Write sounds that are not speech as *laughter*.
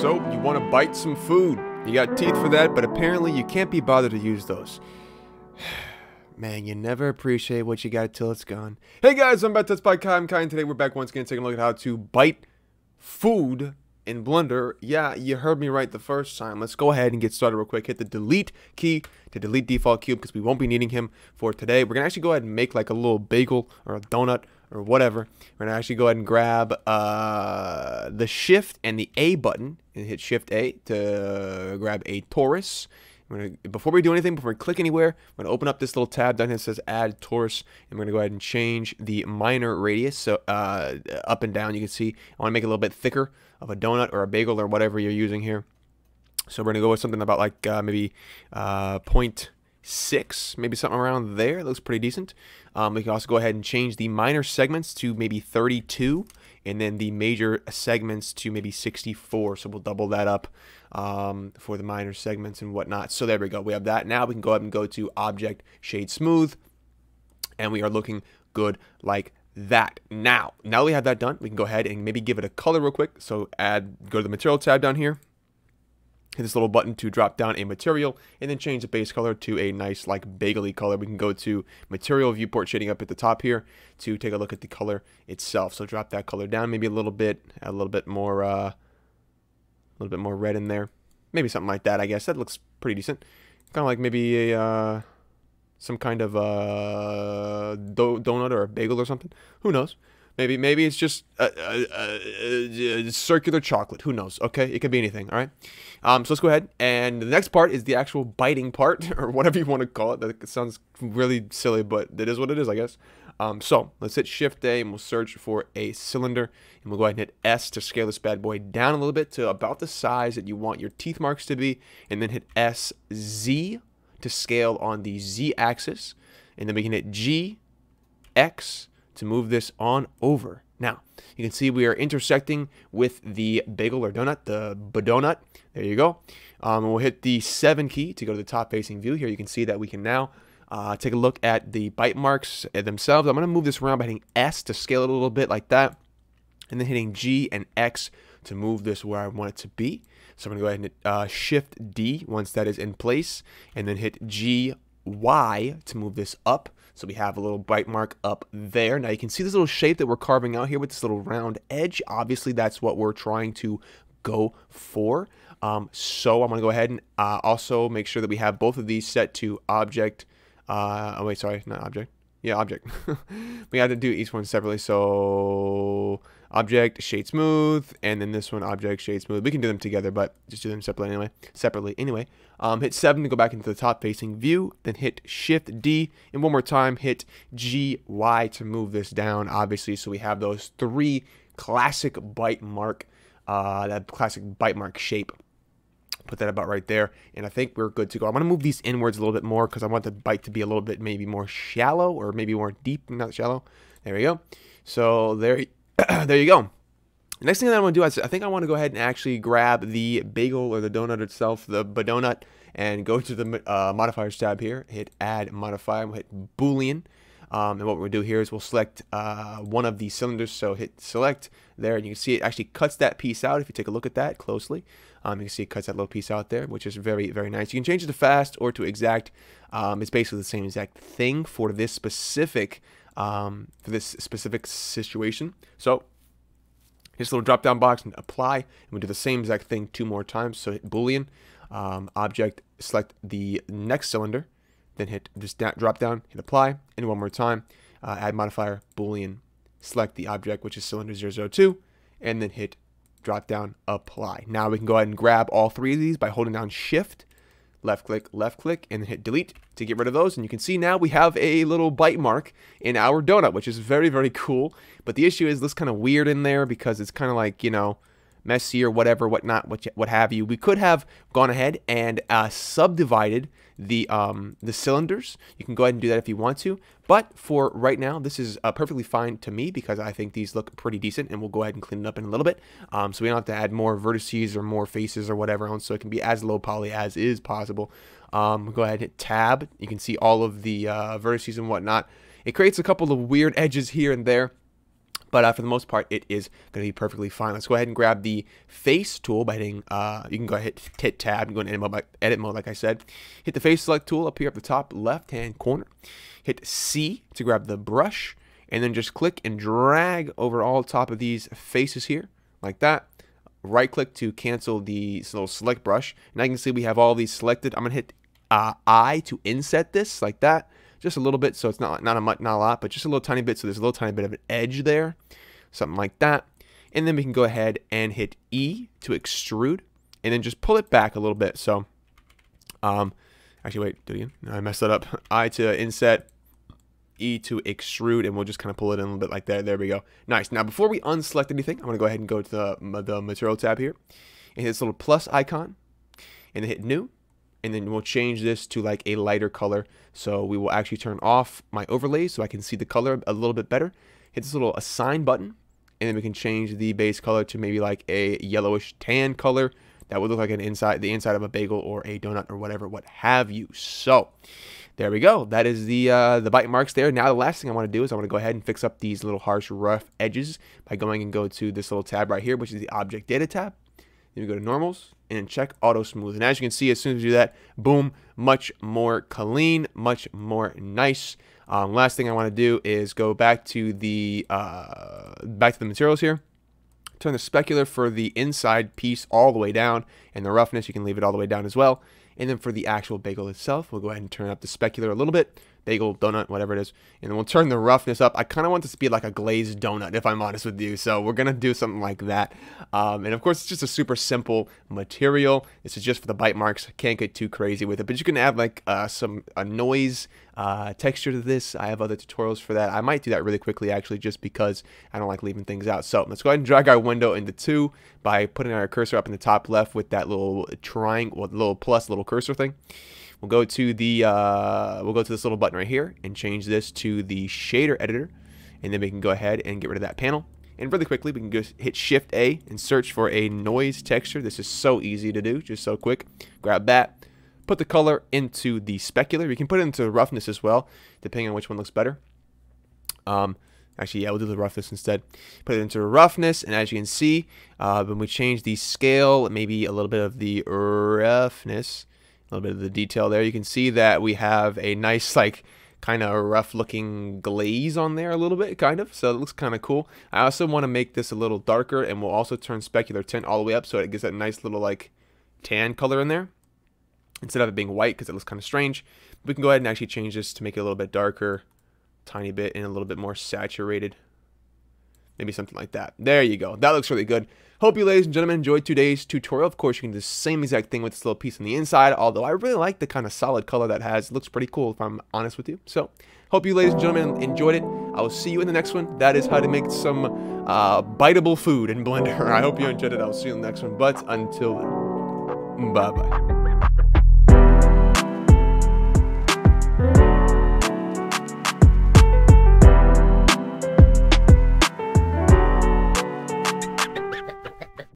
So, you want to bite some food. You got teeth for that, but apparently you can't be bothered to use those. *sighs* Man, you never appreciate what you got till it's gone. Hey guys, I'm Tuts by Kai. I'm Kai, and today we're back once again taking a look at how to bite food in Blender. Yeah, you heard me right the first time. Let's go ahead and get started real quick. Hit the delete key to delete default cube because we won't be needing him for today. We're going to actually go ahead and make like a little bagel or a donut or whatever. We're to actually go ahead and grab uh, the shift and the A button and hit shift A to grab a torus. Gonna, before we do anything, before we click anywhere, I'm going to open up this little tab down here that says add torus. And we're going to go ahead and change the minor radius. So uh, up and down, you can see I want to make it a little bit thicker of a donut or a bagel or whatever you're using here. So we're going to go with something about like uh, maybe uh, 0.6, maybe something around there. It looks pretty decent. Um, we can also go ahead and change the minor segments to maybe 32 and then the major segments to maybe 64. So we'll double that up um, for the minor segments and whatnot. So there we go. We have that. Now we can go ahead and go to Object Shade Smooth, and we are looking good like that. Now, now we have that done, we can go ahead and maybe give it a color real quick. So add, go to the Material tab down here, hit this little button to drop down a material and then change the base color to a nice like bagely color. We can go to material viewport shading up at the top here to take a look at the color itself. So drop that color down maybe a little bit, a little bit more, uh, a little bit more red in there. Maybe something like that, I guess. That looks pretty decent. Kind of like maybe a, uh, some kind of uh, do donut or a bagel or something. Who knows? Maybe maybe it's just a, a, a, circular chocolate. Who knows? Okay, it could be anything. All right. Um, so let's go ahead. And the next part is the actual biting part, *laughs* or whatever you want to call it. That sounds really silly, but it is what it is, I guess. Um, so let's hit Shift A and we'll search for a cylinder. And we'll go ahead and hit S to scale this bad boy down a little bit to about the size that you want your teeth marks to be. And then hit S Z to scale on the Z axis. And then we can hit G, X, to move this on over. Now, you can see we are intersecting with the bagel or donut, the badonut. There you go. Um, we'll hit the 7 key to go to the top facing view. Here you can see that we can now uh, take a look at the bite marks themselves. I'm going to move this around by hitting S to scale it a little bit like that. And then hitting G and X to move this where I want it to be. So I'm going to go ahead and hit uh, Shift D once that is in place. And then hit G, Y to move this up. So we have a little bite mark up there. Now you can see this little shape that we're carving out here with this little round edge. Obviously, that's what we're trying to go for. Um, so I'm going to go ahead and uh, also make sure that we have both of these set to object. Uh, oh, wait, sorry, not object. Yeah, object. *laughs* we have to do each one separately. So object shade smooth, and then this one object shade smooth. We can do them together, but just do them separately anyway. Separately anyway. Um, hit seven to go back into the top facing view. Then hit Shift D, and one more time hit G Y to move this down. Obviously, so we have those three classic bite mark, uh, that classic bite mark shape put that about right there and I think we're good to go. I'm to move these inwards a little bit more because I want the bite to be a little bit maybe more shallow or maybe more deep, not shallow. There we go. So there, *clears throat* there you go. Next thing that I want to do is I think I want to go ahead and actually grab the bagel or the donut itself, the donut, and go to the uh, modifiers tab here, hit add modifier, we'll hit boolean. Um, and what we'll do here is we'll select uh, one of these cylinders. So hit select there, and you can see it actually cuts that piece out if you take a look at that closely. Um, you can see it cuts that little piece out there, which is very, very nice. You can change it to fast or to exact. Um, it's basically the same exact thing for this specific um, for this specific situation. So this little drop down box and apply, and we do the same exact thing two more times. So hit Boolean, um, object, select the next cylinder, then hit just drop down, hit apply, and one more time, uh, add modifier, Boolean, select the object, which is cylinder 002, and then hit drop down, apply. Now we can go ahead and grab all three of these by holding down shift, left click, left click, and hit delete to get rid of those. And you can see now we have a little bite mark in our donut, which is very, very cool. But the issue is this kind of weird in there because it's kind of like, you know, messy or whatever, whatnot, what, what have you. We could have gone ahead and uh, subdivided the um, the cylinders. You can go ahead and do that if you want to. But for right now, this is uh, perfectly fine to me because I think these look pretty decent and we'll go ahead and clean it up in a little bit. Um, so we don't have to add more vertices or more faces or whatever. So it can be as low poly as is possible. Um, go ahead and hit tab. You can see all of the uh, vertices and whatnot. It creates a couple of weird edges here and there but uh, for the most part, it is going to be perfectly fine. Let's go ahead and grab the face tool by hitting, uh, you can go ahead hit, tab and go into edit mode, edit mode, like I said. Hit the face select tool up here at the top left-hand corner. Hit C to grab the brush, and then just click and drag over all top of these faces here, like that. Right click to cancel the little select brush. And I can see we have all these selected. I'm going to hit uh, I to inset this, like that just a little bit, so it's not not a much, not a lot, but just a little tiny bit, so there's a little tiny bit of an edge there, something like that. And then we can go ahead and hit E to extrude, and then just pull it back a little bit. So, um, actually, wait, did again. I messed that up. *laughs* I to inset, E to extrude, and we'll just kind of pull it in a little bit like that. There we go. Nice. Now, before we unselect anything, I'm going to go ahead and go to the, the material tab here, and hit this little plus icon, and then hit new, and then we'll change this to like a lighter color. So we will actually turn off my overlay so I can see the color a little bit better. Hit this little assign button and then we can change the base color to maybe like a yellowish tan color. That would look like an inside the inside of a bagel or a donut or whatever what have you. So there we go. That is the uh, the bite marks there. Now the last thing I want to do is I want to go ahead and fix up these little harsh rough edges by going and go to this little tab right here which is the object data tab then we go to normals and check auto smooth. And as you can see, as soon as you do that, boom, much more clean, much more nice. Um, last thing I want to do is go back to the uh, back to the materials here. Turn the specular for the inside piece all the way down, and the roughness you can leave it all the way down as well. And then for the actual bagel itself, we'll go ahead and turn up the specular a little bit bagel, donut, whatever it is. And then we'll turn the roughness up. I kind of want this to be like a glazed donut, if I'm honest with you. So we're going to do something like that. Um, and of course, it's just a super simple material. This is just for the bite marks. Can't get too crazy with it. But you can add like uh, some a noise uh, texture to this. I have other tutorials for that. I might do that really quickly, actually, just because I don't like leaving things out. So let's go ahead and drag our window into two by putting our cursor up in the top left with that little triangle, little plus little cursor thing. We'll go to the uh, we'll go to this little button right here and change this to the shader editor, and then we can go ahead and get rid of that panel. And really quickly, we can just hit Shift A and search for a noise texture. This is so easy to do, just so quick. Grab that, put the color into the specular. We can put it into roughness as well, depending on which one looks better. Um, actually, yeah, we'll do the roughness instead. Put it into roughness, and as you can see, uh, when we change the scale, maybe a little bit of the roughness, little bit of the detail there. You can see that we have a nice *laughs* like kind of rough looking glaze on there a little bit kind of so it looks kind of cool. I also want to make this a little darker and we'll also turn specular tint all the way up so it gives that nice little like tan color in there. Instead of it being white because it looks kind of strange we can go ahead and actually change this to make it a little bit darker tiny bit and a little bit more saturated maybe something like that there you go that looks really good Hope you ladies and gentlemen enjoyed today's tutorial. Of course, you can do the same exact thing with this little piece on the inside, although I really like the kind of solid color that has. It looks pretty cool if I'm honest with you. So, hope you ladies and gentlemen enjoyed it. I will see you in the next one. That is how to make some uh, biteable food in Blender. *laughs* I hope you enjoyed it. I'll see you in the next one. But until then, bye-bye.